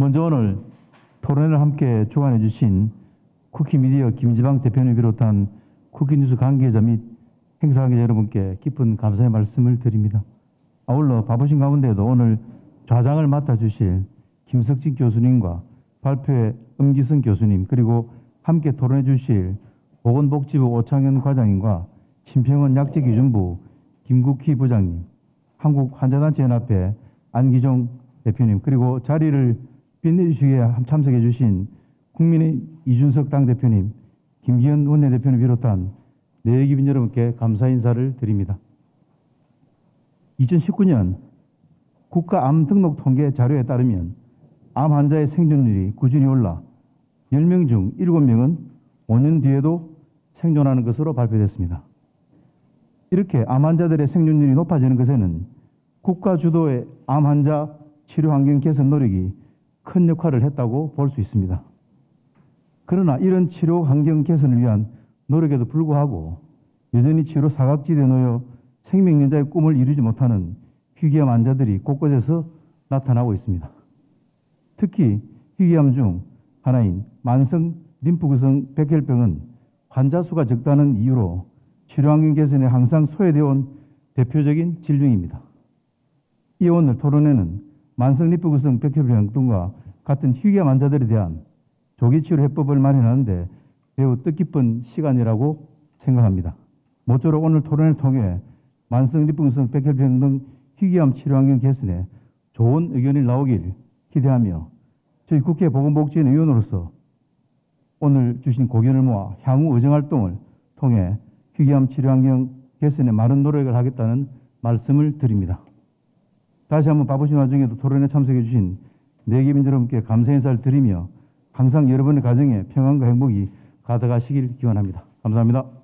먼저 오늘 토론회를 함께 주관해 주신 쿠키미디어 김지방 대표님 비롯한 쿠키뉴스 관계자 및 행사 관계자 여러분께 깊은 감사의 말씀을 드립니다. 아울러 바쁘신 가운데도 오늘 좌장을 맡아주실 김석진 교수님과 발표회 엄기성 교수님 그리고 함께 토론해 주실 보건복지부 오창현 과장님과 심평원 약제기준부 김국희 부장님 한국환자단체연합회 안기종 대표님 그리고 자리를 빛내주시기에 참석해 주신 국민의 이준석 당대표님 김기현 원내대표님 비롯한 내기빈 여러분께 감사 인사를 드립니다. 2019년 국가암 등록 통계 자료에 따르면 암 환자의 생존율이 꾸준히 올라 10명 중 7명은 5년 뒤에도 생존하는 것으로 발표됐습니다. 이렇게 암 환자들의 생존율이 높아지는 것에는 국가 주도의 암 환자 치료 환경 개선 노력이 큰 역할을 했다고 볼 수 있습니다. 그러나 이런 치료 환경 개선을 위한 노력에도 불구하고 여전히 치료 사각지대에 놓여 생명연자의 꿈을 이루지 못하는 희귀암 환자들이 곳곳에서 나타나고 있습니다. 특히 희귀암 중 하나인 만성 림프구성 백혈병은 환자 수가 적다는 이유로 치료 환경 개선에 항상 소외되어 온 대표적인 질병입니다. 이 오늘 토론회는 만성 림프구성 백혈병 등과 같은 희귀암 환자들에 대한 조기 치료 해법을 마련하는데 매우 뜻깊은 시간이라고 생각합니다. 모쪼록 오늘 토론을 통해 만성 림프구성 백혈병 등 희귀암 치료 환경 개선에 좋은 의견이 나오길 기대하며 저희 국회 보건복지위원 의원으로서 오늘 주신 고견을 모아 향후 의정 활동을 통해 희귀암 치료 환경 개선에 많은 노력을 하겠다는 말씀을 드립니다. 다시 한번 바쁘신 와중에도 토론에 참석해 주신 내기민 여러분께 감사 인사를 드리며 항상 여러분의 가정에 평안과 행복이 가득하시길 기원합니다. 감사합니다.